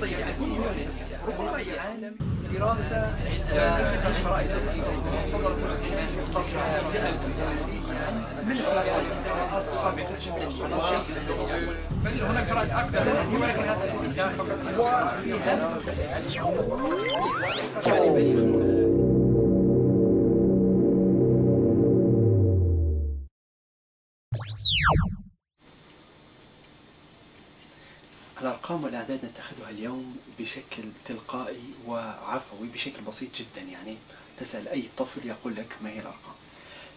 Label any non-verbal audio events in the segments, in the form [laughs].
طيب ربما يعلم دراسة الخرائط صدرت من السابق بل هناك رأس أكثر ولكن هذا فقط وفي همس الأرقام والأعداد نتخذها اليوم بشكل تلقائي وعفوي بشكل بسيط جدا. يعني تسأل أي طفل يقول لك ما هي الأرقام.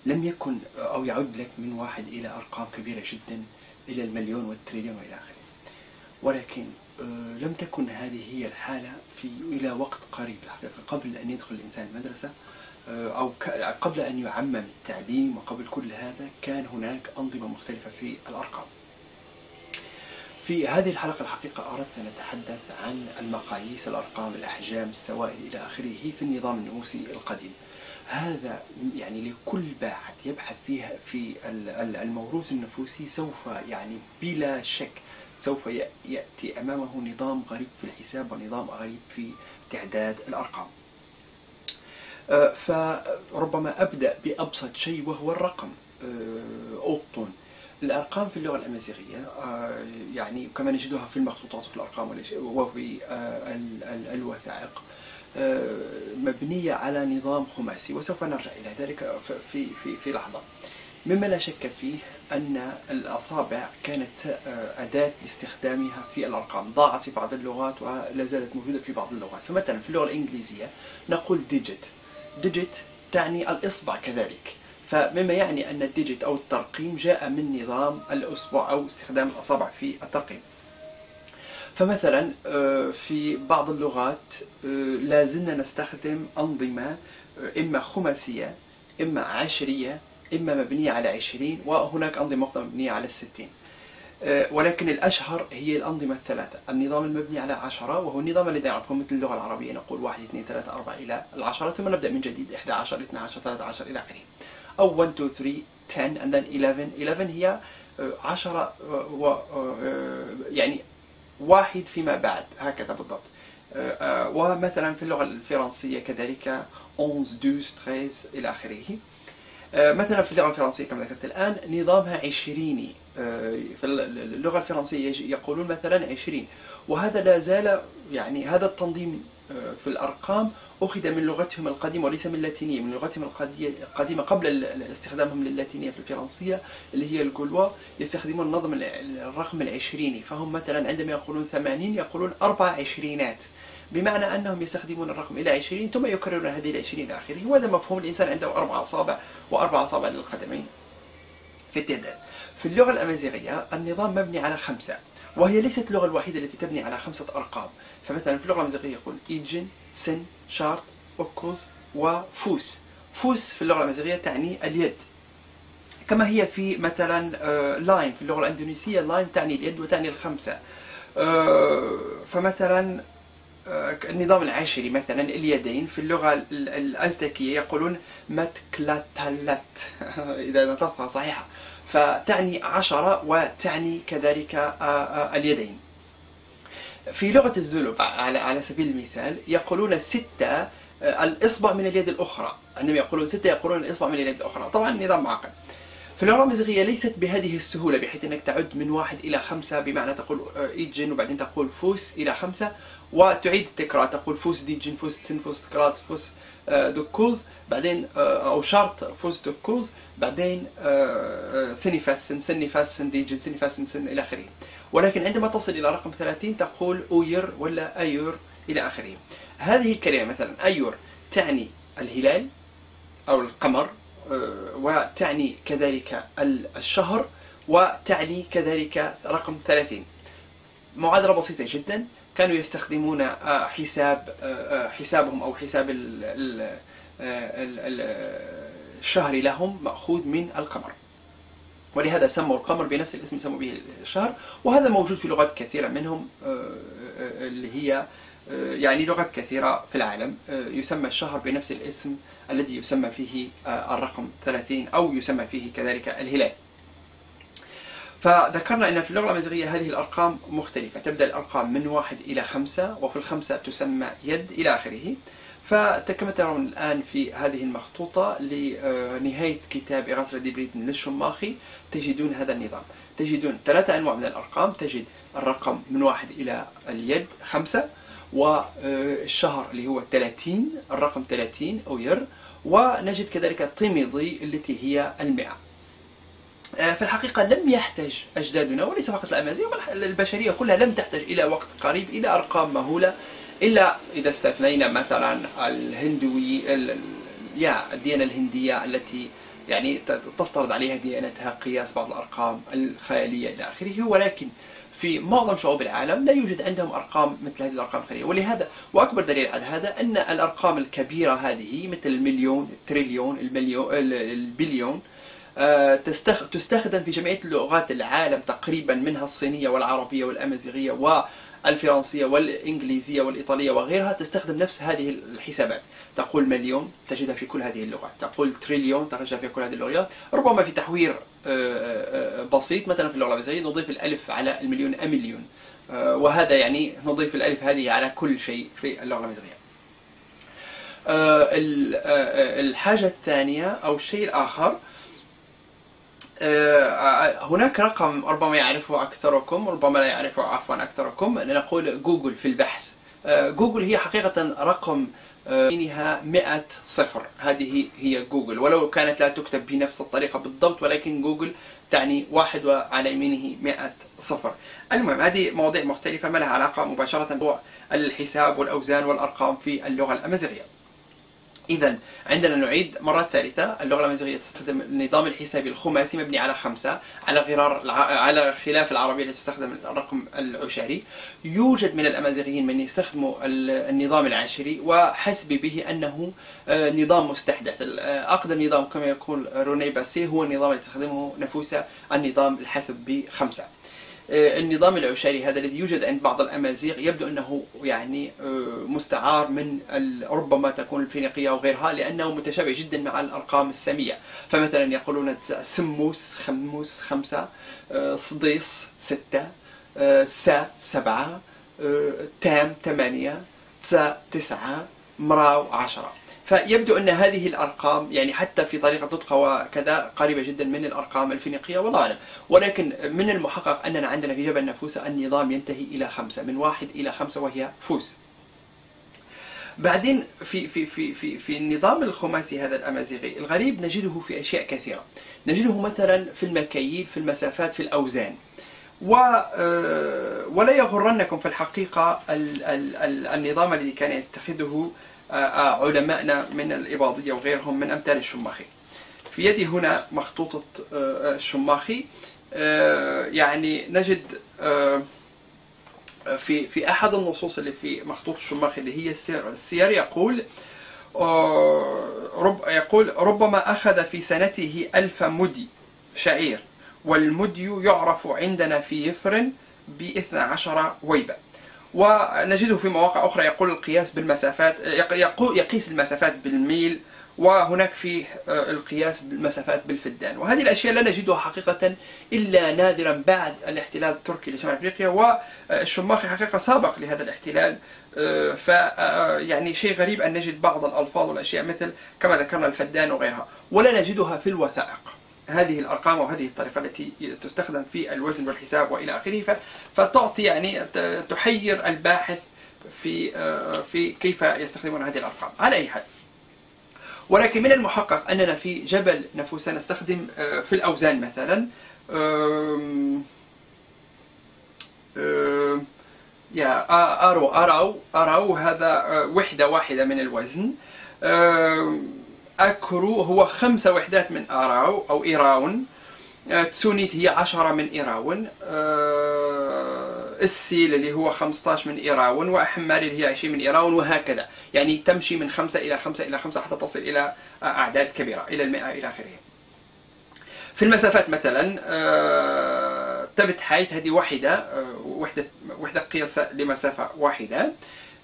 لم يكن أو يعد لك من واحد إلى أرقام كبيرة جدا إلى المليون والتريليون وإلى آخره. ولكن آه، لم تكن هذه هي الحالة في إلى وقت قريب. الحقيقة قبل أن يدخل الإنسان المدرسة آه، أو قبل أن يعمم التعليم وقبل كل هذا كان هناك أنظمة مختلفة في الأرقام. في هذه الحلقة الحقيقة أردت أن أتحدث عن المقاييس الأرقام الأحجام السوائل إلى آخره في النظام النموسي القديم. هذا يعني لكل باحث يبحث فيها في الموروث النفوسي سوف يعني بلا شك سوف يأتي أمامه نظام غريب في الحساب ونظام غريب في تعداد الأرقام. أه، فربما أبدأ بأبسط شيء وهو الرقم. أه، أوطون. الأرقام في اللغة الأمازيغية أه، يعني كما نجدها في المخطوطات في الأرقام وفي الوثائق مبنية على نظام خماسي وسوف نرجع إلى ذلك في في في لحظة. مما لا شك فيه أن الأصابع كانت آه، أداة لاستخدامها في الأرقام. ضاعت في بعض اللغات ولا زالت موجودة في بعض اللغات. فمثلا في اللغة الإنجليزية نقول digit digit تعني الإصبع كذلك. فمما يعني أن ال digit أو الترقيم جاء من نظام الأصبع أو استخدام الأصابع في الترقيم. فمثلا آه، في بعض اللغات آه، لا زلنا نستخدم أنظمة إما خماسية إما عشرية إما مبنية على 20 وهناك أنظمة أخرى مبنية على 60 آه، ولكن الأشهر هي الأنظمة الثلاثة. النظام المبني على عشرة وهو النظام الذي نعرفه مثل اللغة العربية نقول 1 2 3 4 إلى العشرة ثم نبدأ من جديد 11 12 13 إلى آخره. أو 1 2 3 10 and then 11 11 هي 10 آه، آه، و يعني واحد فيما بعد هكذا بالضبط. ومثلا في اللغة الفرنسية كذلك 11 12 13 إلى آخره. آه، مثلا في اللغة الفرنسية كما ذكرت الآن نظامها عشريني آه، في اللغة الفرنسية يقولون مثلا عشرين. وهذا لا زال يعني هذا التنظيم آه، في الأرقام أخذ من لغتهم القديمة وليس من اللاتينية من لغتهم القديمة قبل استخدامهم للاتينية في الفرنسية اللي هي الجولوا يستخدمون نظم الرقم العشريني فهم مثلا عندما يقولون ثمانين يقولون أربع عشرينات. بمعنى أنهم يستخدمون الرقم إلى 20 ثم يكررون هذه ال 20 إلى آخره وهذا مفهوم الإنسان عنده أربع أصابع وأربع أصابع للقدمين في التعداد في اللغة الأمازيغية النظام مبني على خمسة وهي ليست اللغة الوحيدة التي تبني على خمسة أرقام. فمثلا في اللغة الأمازيغية يقول إيجن سن شارت أوكوز وفوس فوس. في اللغة الأمازيغية تعني اليد. كما هي في مثلا آه، في اللغة الأندونيسية لاين تعني اليد وتعني الخمسة. آه، فمثلا آه، النظام العشري مثلا اليدين في اللغة الأزتكية يقولون متكلتلت. [laughs] إذا نطقها صحيحة. فتعني عشرة وتعني كذلك اليدين. في لغة الزولو على سبيل المثال يقولون ستة الإصبع من اليد الأخرى. عندما يقولون ستة يقولون الإصبع من اليد الأخرى. طبعا النظام معقد اللغة الأمازيغية ليست بهذه السهولة بحيث أنك تعد من واحد إلى خمسة بمعنى تقول إيجن وبعدين تقول فوس إلى خمسة وتعيد التكرار تقول فوس ديجن فوس سن فوس كرات فوس آه، دوكوز بعدين آه، أو شرط فوس دوكوز بعدين آه، سني فاسن سني فاسن ديجن سني فاسن سن إلى آخره. ولكن عندما تصل إلى رقم 30 تقول أوير ولا أيور إلى آخره. هذه الكلمة مثلا أيور تعني الهلال أو القمر وتعني كذلك الشهر وتعني كذلك رقم 30 معادلة بسيطة جدا. كانوا يستخدمون آه، حساب آه، آه، حسابهم أو حساب الشهر لهم مأخوذ من القمر. ولهذا سموا القمر بنفس الاسم سموا به الشهر. وهذا موجود في لغات كثيرة منهم اللي هي يعني لغات كثيرة في العالم. يسمى الشهر بنفس الاسم الذي يسمى فيه الرقم 30 أو يسمى فيه كذلك الهلال. فذكرنا أن في اللغة الأمازيغية هذه الأرقام مختلفة. تبدأ الأرقام من واحد إلى خمسة وفي الخمسة تسمى يد إلى آخره. فكما ترون الآن في هذه المخطوطة لنهاية كتاب إغاثة ديبريد للشماخي تجدون هذا النظام. تجدون ثلاثة أنواع من الأرقام. تجد الرقم من واحد إلى اليد خمسة والشهر اللي هو 30 الرقم 30 أو ير ونجد كذلك الطميضي التي هي المئة. آه، في الحقيقة لم يحتج أجدادنا وليس فقط الأمازيغ بل البشرية كلها لم تحتج إلى وقت قريب إلى أرقام مهولة إلا إذا استثنينا مثلا الهندوي يا الديانة الهندية التي يعني تفترض عليها ديانتها قياس بعض الأرقام الخيالية إلى آخره ولكن في معظم شعوب العالم لا يوجد عندهم أرقام مثل هذه الأرقام الخيالية ولهذا وأكبر دليل على هذا أن الأرقام الكبيرة هذه مثل المليون التريليون المليون البليون آه، تستخدم في جميع لغات العالم تقريبا منها الصينية والعربية والأمازيغية والفرنسية والإنجليزية والإيطالية وغيرها تستخدم نفس هذه الحسابات. تقول مليون تجدها في كل هذه اللغات. تقول تريليون تجدها في كل هذه اللغات. ربما في تحوير بسيط. مثلا في اللغة الأمازيغية نضيف الألف على المليون أمليون وهذا يعني نضيف الألف هذه على كل شيء في اللغة الأمازيغية الحاجة الثانية أو الشيء الآخر آه، هناك رقم ربما يعرفه أكثركم ربما لا يعرفه عفوا أكثركم. نقول جوجل في البحث. آه، جوجل هي حقيقة رقم يمينها 100 صفر. هذه هي جوجل. ولو كانت لا تكتب بنفس الطريقة بالضبط ولكن جوجل تعني واحد وعلى يمينه 100 صفر. المهم هذه مواضيع مختلفة ما لها علاقة مباشرة بموضوع الحساب والأوزان والأرقام في اللغة الأمازيغية. إذا عندنا نعيد مرة ثالثة. اللغة الأمازيغية تستخدم النظام الحسابي الخماسي مبني على خمسة على غرار على خلاف العربية التي تستخدم الرقم العشري يوجد من الأمازيغيين من يستخدموا النظام العشري وحسب به أنه آه، نظام مستحدث. أقدم نظام كما يقول روني باسي هو النظام الذي تستخدمه نفوس النظام الحسب بخمسة. آه، النظام العشري هذا الذي يوجد عند بعض الأمازيغ يبدو أنه يعني آه، مستعار من ربما تكون الفينيقية أو غيرها لأنه متشابه جدا مع الأرقام السامية. فمثلا يقولون سموس خموس خمسة آه، صديس ستة سا سبعة تام ثمانية تسعة مراو عشرة. فيبدو أن هذه الأرقام يعني حتى في طريقة نطقها وكذا قريبة جدا من الأرقام الفينيقية والله أعلم. ولكن من المحقق أننا عندنا في جبل نفوسة النظام ينتهي إلى خمسة من واحد إلى خمسة وهي فوس. بعدين في في في في في النظام الخماسي هذا الأمازيغي الغريب نجده في أشياء كثيرة. نجده مثلا في المكاييل في المسافات في الأوزان. و آه، ولا يغرنكم في الحقيقة النظام الذي كان يتخذه علمائنا من الإباضية وغيرهم من أمثال الشماخي. في يدي هنا مخطوطة آه، الشماخي. يعني نجد في في أحد النصوص اللي في مخطوط الشماخي اللي هي السير يقول رب يقول ربما أخذ في سنته ألف مدي شعير والمدي يعرف عندنا في يفرن بإثنى عشر ويبة ونجده في مواقع أخرى يقول القياس بالمسافات يقيس المسافات بالميل وهناك فيه آه، القياس بالمسافات بالفدان. وهذه الأشياء لا نجدها حقيقة إلا نادرا بعد الاحتلال التركي لشمال أفريقيا والشماخي حقيقة سابق لهذا الاحتلال آه، ف آه، يعني شيء غريب أن نجد بعض الألفاظ والأشياء مثل كما ذكرنا الفدان وغيرها ولا نجدها في الوثائق. هذه الأرقام وهذه الطريقة التي تستخدم في الوزن والحساب وإلى آخره فتعطي يعني تحير الباحث في آه، في كيف يستخدمون هذه الأرقام. على أي حال. ولكن من المحقق أننا في جبل نفوسا نستخدم آه، في الأوزان مثلا يا أرو أرو أرو هذا آه، وحدة واحدة من الوزن أكرو هو خمسة وحدات من أراو أو إيراون. آه، تسونيت هي عشرة من إيراون. آه، السيل اللي هو 15 من إيراون وأحماري اللي هي 20 من إيراون وهكذا. يعني تمشي من خمسة إلى خمسة إلى خمسة حتى تصل إلى أعداد كبيرة إلى المئة إلى آخره. في المسافات مثلا آه، تبت حيث هذه واحدة وحدة وحدة قياس لمسافة واحدة. آه،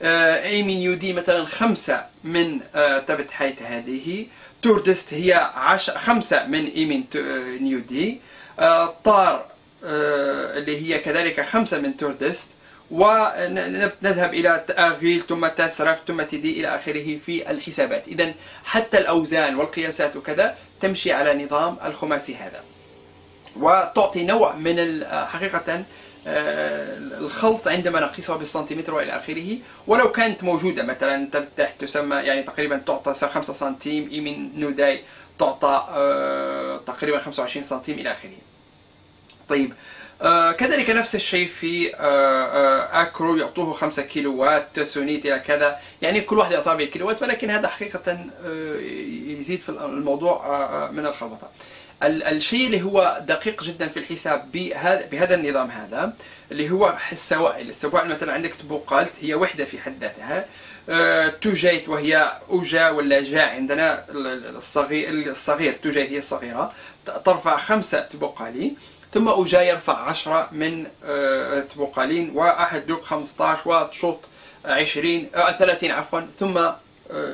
ايمين يو دي مثلا خمسة من آه، تبت حيث هذه. توردست هي عش... خمسة من تو- آه، نيو دي آه، طار آه، اللي هي كذلك خمسة من توردست ونذهب إلى تأغيل ثم تسرف ثم تدي إلى آخره في الحسابات. إذا حتى الأوزان والقياسات وكذا تمشي على نظام الخماسي هذا. وتعطي نوع من حقيقة آه، الخلط عندما نقيسها بالسنتيمتر وإلى آخره ولو كانت موجودة مثلا تحت تسمى يعني تقريبا تعطى 5 سنتيم يمين نوداي تعطى آه، تقريبا 25 سنتيم إلى آخره. طيب آه، كذلك نفس الشيء في آه، آه، أكرو يعطوه 5 كيلووات تسونيت إلى كذا يعني كل واحد يعطى بالكيلووات ولكن هذا حقيقه آه، يزيد في الموضوع آه، آه، من الخلطه. ال- الشيء اللي هو دقيق جدا في الحساب بهذا النظام هذا اللي هو السوائل، السوائل مثلا عندك تبوقالت هي وحدة في حد ذاتها. آه، توجيت وهي أوجا ولا جاء عندنا ال- ال- الصغير الصغير توجيت هي الصغيرة. ترفع خمسة تبوقالي ثم أوجا يرفع عشرة من آه، تبوقالين وأحد دوق 15 وتشوط 20 آه، 30 عفوا ثم آه،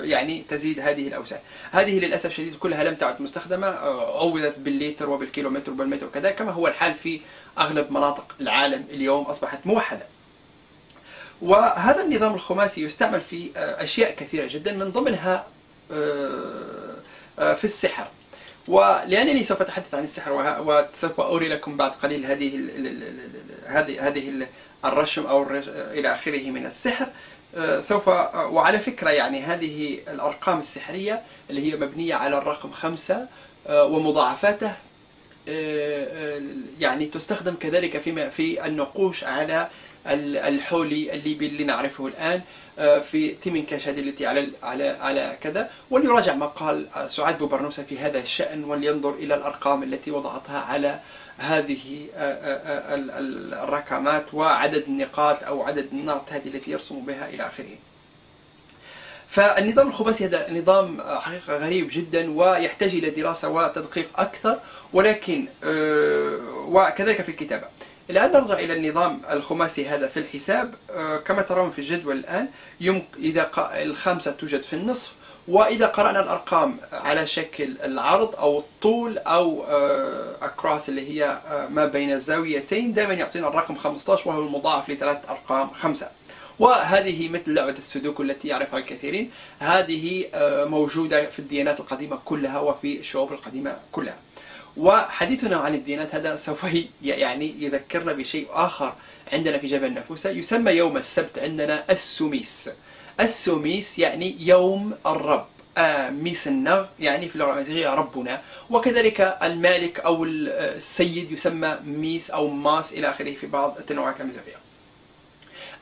يعني تزيد هذه الاوزان. هذه للأسف الشديد كلها لم تعد مستخدمة آه، عوضت بالليتر وبالكيلومتر وبالمتر وكذا كما هو الحال في أغلب مناطق العالم اليوم أصبحت موحدة. وهذا النظام الخماسي يستعمل في آه، أشياء كثيرة جدا من ضمنها آه، آه، في السحر. ولأنني سوف أتحدث عن السحر وسوف أوري لكم بعد قليل هذه هذه هذه ال- الرشم الرش- إلى آخره من السحر آه، سوف آه، وعلى فكرة يعني هذه الأرقام السحرية اللي هي مبنية على الرقم خمسة آه، ومضاعفاته آه، آه، يعني تستخدم كذلك في في النقوش على ال- الحولي الليبي اللي نعرفه الآن آه، في تيمين كاشادي التي على على على كذا. وليراجع مقال آه، سعاد بوبرنوسة في هذا الشأن ولينظر إلى الأرقام التي وضعتها على هذه آه، آه، آه، ال- ال- الرقمات وعدد النقاط أو عدد النقط هذه التي يرسم بها إلى آخره. فالنظام الخماسي هذا نظام حقيقة غريب جدا ويحتاج إلى دراسة وتدقيق أكثر ولكن وكذلك في الكتابة. الآن نرجع إلى النظام الخماسي هذا في الحساب كما ترون في الجدول الآن يمكن إذا الخامسة توجد في النصف وإذا قرأنا الأرقام على شكل العرض أو الطول أو أكراس اللي هي آه، ما بين الزاويتين دائما يعطينا الرقم 15 وهو المضاعف لثلاث أرقام خمسة. وهذه مثل لعبة السودوكو التي يعرفها الكثيرين. هذه آه، موجودة في الديانات القديمة كلها وفي الشعوب القديمة كلها. وحديثنا عن الديانات هذا سوف يعني يذكرنا بشيء آخر عندنا في جبل نفوسة يسمى يوم السبت عندنا السوميس. السوميس يعني يوم الرب. آه، ميس النغ يعني في اللغة الأمازيغية ربنا. وكذلك المالك أو ال- السيد يسمى ميس أو ماس إلى آخره في بعض التنوعات الأمازيغية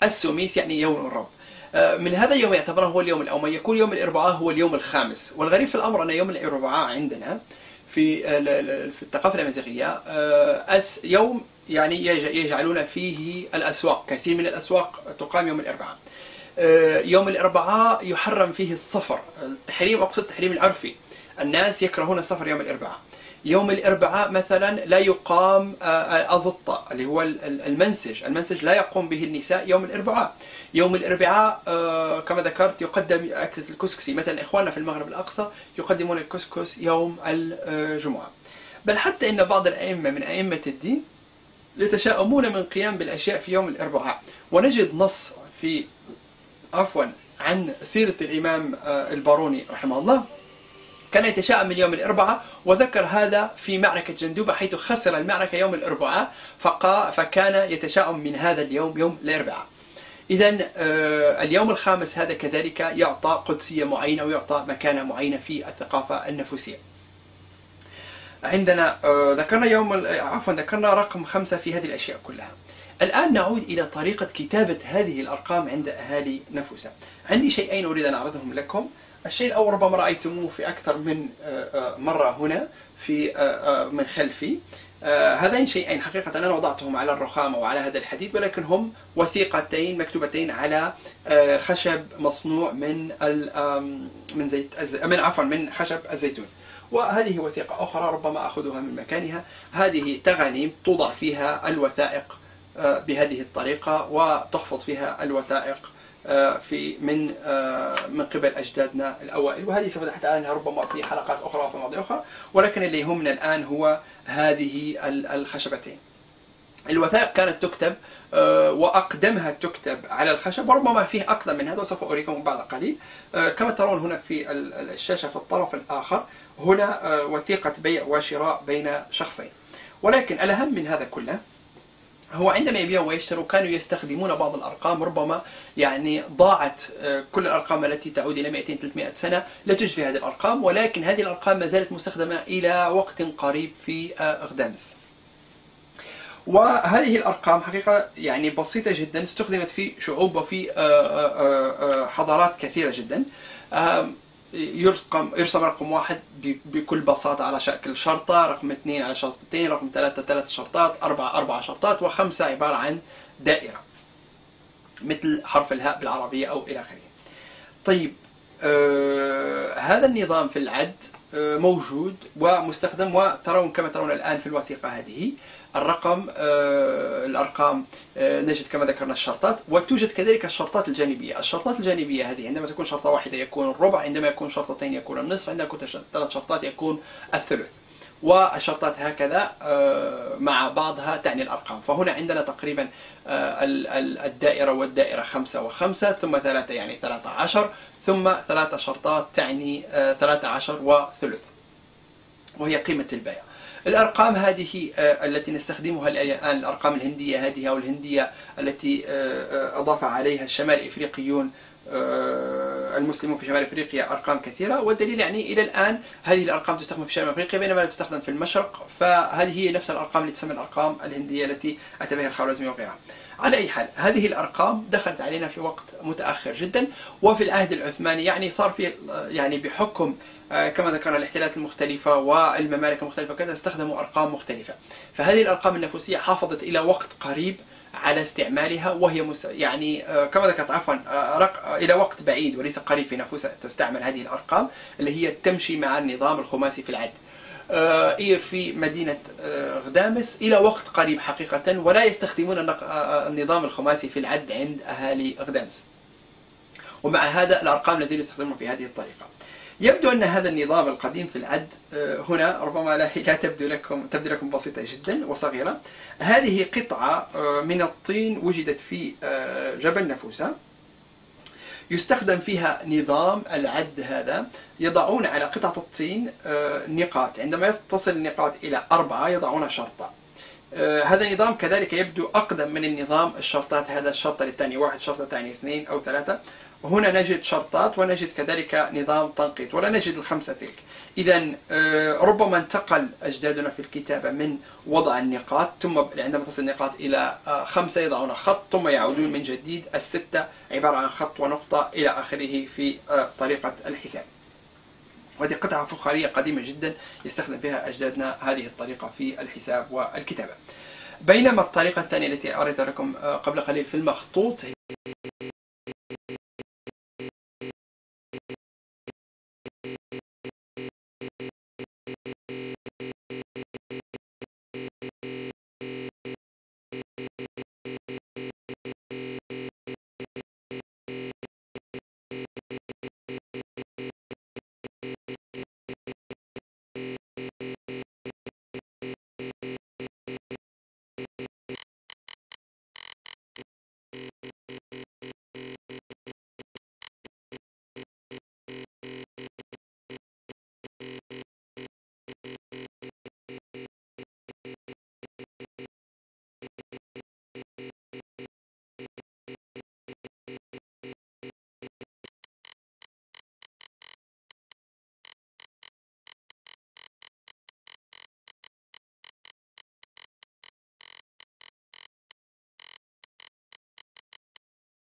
السوميس يعني يوم الرب. آه، من هذا اليوم يعتبره هو اليوم الأول. يكون يوم الأربعاء هو اليوم الخامس. والغريب في الأمر أن يوم الأربعاء عندنا في في الثقافة الأمازيغية آه، يوم يعني يج- يجعلون فيه الأسواق. كثير من الأسواق تقام يوم الأربعاء. آه، يوم الأربعاء يحرم فيه السفر. التحريم أقصد التحريم العرفي. الناس يكرهون السفر يوم الأربعاء. يوم الأربعاء مثلا لا يقام آه، أزطة اللي هو ال- ال- المنسج. المنسج لا يقوم به النساء يوم الأربعاء. يوم الأربعاء آه، كما ذكرت يقدم أكلة الكسكسي. مثلا إخواننا في المغرب الأقصى يقدمون الكسكس يوم الجمعة. بل حتى إن بعض الأئمة من أئمة الدين يتشاءمون من قيام بالأشياء في يوم الأربعاء. ونجد نص في عفوا عن سيرة الإمام آه، الباروني رحمه الله. كان يتشاءم من يوم الأربعاء وذكر هذا في معركة جندوبة حيث خسر المعركة يوم الأربعاء فكان يتشاءم من هذا اليوم يوم الأربعاء. إذا اليوم الخامس هذا كذلك يعطى قدسية معينة ويعطى مكانة معينة في الثقافة النفوسية. عندنا آه، ذكرنا يوم عفوا ذكرنا رقم خمسة في هذه الأشياء كلها. الآن نعود إلى طريقة كتابة هذه الأرقام عند أهالي نفوسة عندي شيئين أريد أن أعرضهم لكم. الشيء الأول ربما رأيتموه في أكثر من آه، آه، مرة هنا في آه، من خلفي. هذين شيئين حقيقة أنا وضعتهم على الرخام أو على هذا الحديد ولكن هم وثيقتين مكتوبتين على خشب مصنوع من من زيت من عفوا من خشب الزيتون. وهذه وثيقة أخرى ربما أخذها من مكانها. هذه تغانيم توضع فيها الوثائق بهذه الطريقة وتحفظ فيها الوثائق في من من قبل أجدادنا الأوائل. وهذه سوف نتحدث عنها ربما في حلقات أخرى وفي مواضيع أخرى ولكن اللي يهمنا الآن هو هذه الخشبتين. الوثائق كانت تكتب وأقدمها تكتب على الخشب وربما فيه اقدم من هذا وسوف أريكم بعد قليل. كما ترون هنا في الشاشة في الطرف الآخر هنا وثيقة بيع وشراء بين شخصين. ولكن الأهم من هذا كله هو عندما يبيعوا ويشتروا كانوا يستخدمون بعض الأرقام ربما يعني ضاعت كل الأرقام التي تعود إلى 200 300 سنة لا في هذه الأرقام ولكن هذه الأرقام ما زالت مستخدمة إلى وقت قريب في أغدامس. وهذه الأرقام حقيقة يعني بسيطة جدا استخدمت في شعوب وفي حضارات كثيرة جدا. يرقم يرسم رقم واحد بكل بساطة على شكل شرطة رقم اثنين على شرطتين رقم ثلاثة ثلاث شرطات أربعة أربع شرطات وخمسة عبارة عن دائرة مثل حرف الهاء بالعربية أو إلى آخره. طيب آه هذا النظام في العد آه موجود ومستخدم وترون كما ترون الآن في الوثيقة هذه. الرقم آه الأرقام آه نجد كما ذكرنا الشرطات وتوجد كذلك الشرطات الجانبية، الشرطات الجانبية هذه عندما تكون شرطة واحدة يكون الربع، عندما يكون شرطتين يكون النصف، عندما يكون ثلاث شرطات يكون الثلث. والشرطات هكذا آه مع بعضها تعني الأرقام، فهنا عندنا تقريبا الدائرة والدائرة خمسة وخمسة ثم ثلاثة يعني ثلاثة عشر ثم ثلاثة شرطات تعني ثلاثة عشر وثلث. وهي قيمة البيع. الأرقام هذه التي نستخدمها الآن الأرقام الهندية هذه أو الهندية التي أضاف عليها الشمال إفريقيون المسلمون في شمال إفريقيا أرقام كثيرة والدليل يعني إلى الآن هذه الأرقام تستخدم في شمال إفريقيا بينما لا تستخدم في المشرق فهذه هي نفس الأرقام اللي تسمى الأرقام الهندية التي أتى بها الخوارزمي وغيرها. على أي حال هذه الأرقام دخلت علينا في وقت متأخر جدا وفي العهد العثماني يعني صار في يعني بحكم كما ذكرنا الاحتلالات المختلفة والممالك المختلفة كذا استخدموا أرقام مختلفة فهذه الأرقام النفوسية حافظت إلى وقت قريب على استعمالها وهي مس... يعني كما ذكرت عفوا رق... إلى وقت بعيد وليس قريب في نفوسها تستعمل هذه الأرقام اللي هي تمشي مع النظام الخماسي في العد. هي في مدينة غدامس. إلى وقت قريب حقيقة ولا يستخدمون النظام الخماسي في العد عند أهالي غدامس. ومع هذا الأرقام التي يستخدمون في هذه الطريقة. يبدو أن هذا النظام القديم في العد هنا ربما [laughs] لا تبدو لكم تبدو لكم بسيطة جدا وصغيرة. هذه قطعة من الطين وجدت في جبل نفوسة. يستخدم فيها نظام العد هذا. يضعون على قطعة الطين نقاط. عندما تصل النقاط إلى أربعة يضعون شرطة. هذا النظام كذلك يبدو أقدم من النظام الشرطات. هذا الشرطة للثاني واحد شرطة ثاني اثنين أو ثلاثة. هنا نجد شرطات ونجد كذلك نظام تنقيط ولا نجد الخمسة تلك. إذا ربما انتقل أجدادنا في الكتابة من وضع النقاط ثم عندما تصل النقاط إلى خمسة يضعون خط ثم يعودون من جديد الستة عبارة عن خط ونقطة إلى آخره في طريقة الحساب. وهذه قطعة فخارية قديمة جدا يستخدم بها أجدادنا هذه الطريقة في الحساب والكتابة. بينما الطريقة الثانية التي أريتها لكم قبل قليل في المخطوط